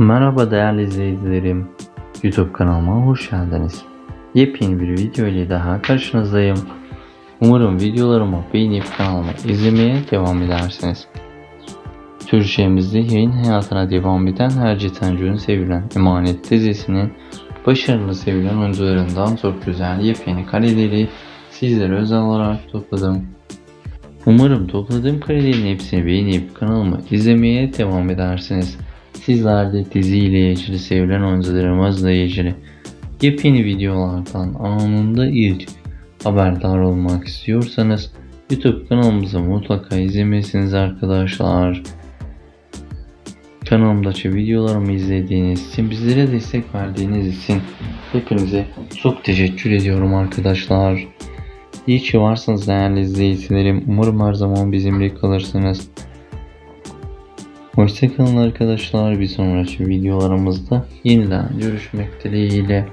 Merhaba değerli izleyicilerim. YouTube kanalıma hoş geldiniz. Yepyeni bir video ile daha karşınızdayım. Umarım videolarımı beğenip kanalımı izlemeye devam edersiniz. Türkçemizde yayın hayatına devam eden Herci Tancu'nun sevilen Emanet dizisinin başarılı sevilen oyuncularından çok güzel yepyeni kareleri sizlere özel olarak topladım. Umarım topladığım karelerin hepsini beğenip kanalımı izlemeye devam edersiniz. Sizler de diziyle ilgili sevilen oyuncularımızla ilgili yepyeni videolardan anında ilk haberdar olmak istiyorsanız YouTube kanalımızı mutlaka izlemelisiniz arkadaşlar. Kanalımdaki videolarımı izlediğiniz için bizlere destek verdiğiniz için hepinize çok teşekkür ediyorum arkadaşlar. İyi ki varsınız değerli izleyicilerim. Umarım her zaman bizimle kalırsınız. Hoşçakalın arkadaşlar. Bir sonraki videolarımızda yeniden görüşmek dileğiyle.